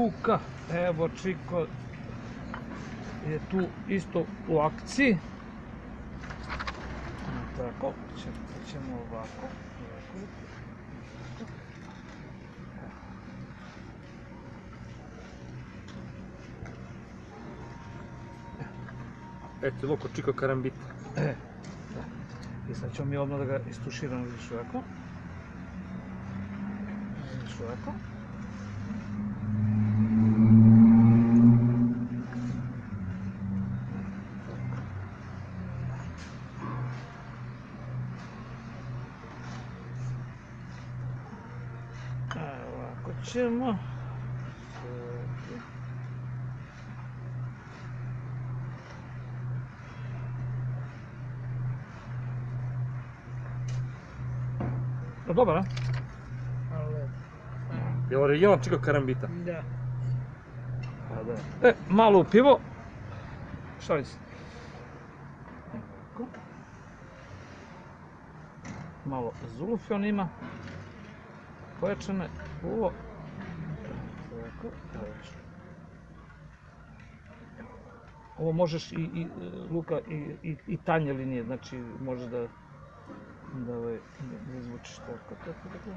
Лука, ево Чико е ту исто у акцији. Тако, ќе печемо овако. Ето, локо Чико карамбит. Е, да. И сега ќе ми одма да га истуширам виш овако. Виш овако. Ćemo. No, Dobar, a? Je li original Čiko Karambita? Da. Pa da. E, malo u pivo. Šalim se. Ovako. Malo zulufjon ima. Pojačane uvo. Ovako. Ovo možeš i, i Luka i, i, i tanje linije, znači možeš da da ovaj, da izvučeš tako, tako, tako.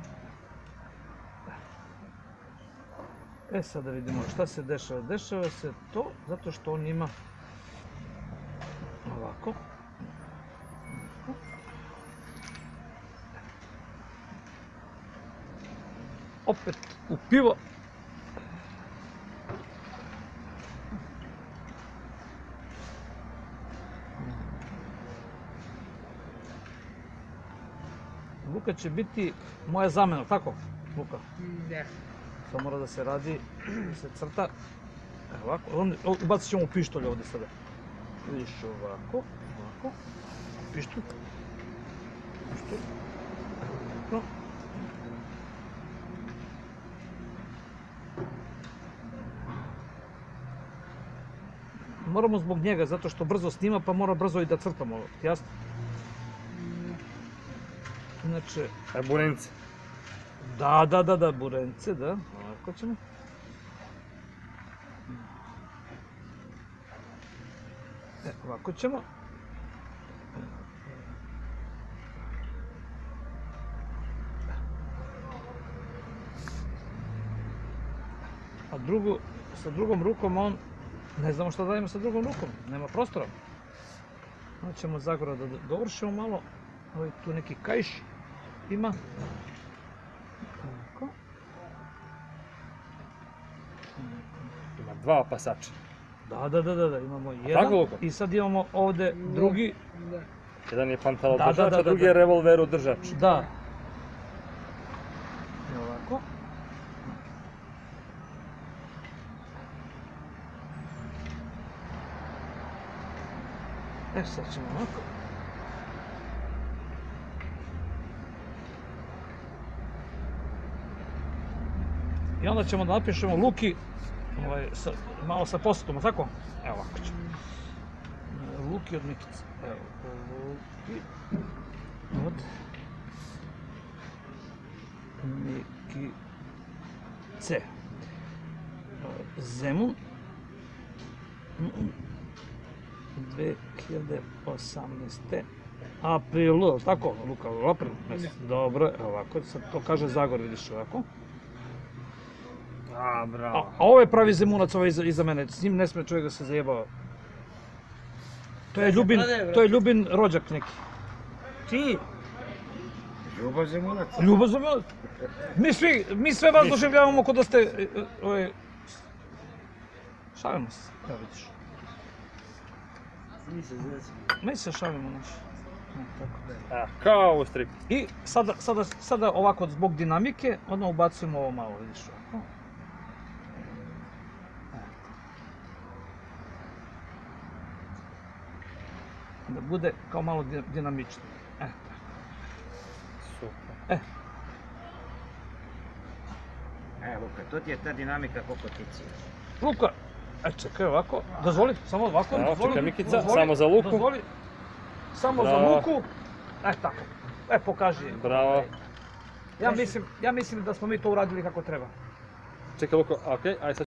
E sad da vidimo šta se dešava. Dešava se to zato što on ima ovako. Opet u pivo. Лука ќе бити моја замена, тако, Лука? Да. Тоа мора да се ради, да се црта. Вако. он, баци ќе му пиштолј овде сега. Видиш овако, овако, Пишто. Пишто. овако. Морамо због затоа што брзо снима, па мора брзо и да цртам ово, јасно? Inače, A Burenice. da, da, da, da, burence, da. Ovako ćemo. E, ovako ćemo. A drugu, sa drugom rukom on, ne znamo šta dajemo sa drugom rukom, nema prostora. Onda ćemo Zagora da dovršimo malo, ovaj tu neki kajš ima. Ovako. Ima dva pasača. Da, da, da, da, da, imamo jedan. tako, Luka? I sad imamo ovde drugi, Da. Jedan je pantalo Da, da, držač, da, a drugi da. je revolveru držač. da. I ovako. E, sad ćemo ovako. I onda ćemo da napišemo Luki, ovaj, sa, malo sa posjetom, tako? Evo ovako ćemo. Luki od Mikice. Evo, Luki od Mikice. Zemun. 2018. April, tako, Luka, april mesec. Dobro, evo ovako, sad to kaže Zagor, vidiš ovako. A, bravo. a ovo je pravi zemunac ovaj iza, iza mene, s njim ne sme čovjek da se zajebava. To je Ljubin, to je Ljubin rođak neki. Ti? Ljubav Zemunac. Ljubav zemunac. Mi svi, mi sve vas doživljavamo kod da ste, ovaj, šalimo se, evo vidiš. Mi se znači. Mi se šalimo, znaš. E, tako. A, kao u stripu. I sada, sada, sada ovako zbog dinamike, odmah ubacujemo ovo malo, vidiš ovako. Da bude kao malo di- dinamično. E, Super. E, Luka, to ti je ta dinamika koliko ti cilješ. Luka, e čekaj ovako, dozvoli, samo ovako, Evo, dozvoli. čekaj, Mikica, dozvoli, samo za Luku. Dozvoli, samo Bravo. za Luku. E tako, e pokaži. Bravo. Ja mislim, ja mislim da smo mi to uradili kako treba. Čekaj, Luko, okej, ajde sad